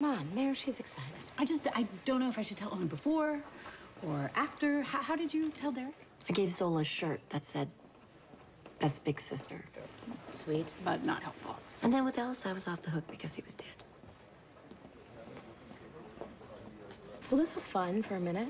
Come on, Mer, she's excited. I just, I don't know if I should tell Owen before or after. How, how did you tell Derek? I gave Zola a shirt that said, Best Big Sister. That's sweet, but not helpful. And then with Ellis, I was off the hook because he was dead. Well, this was fun for a minute.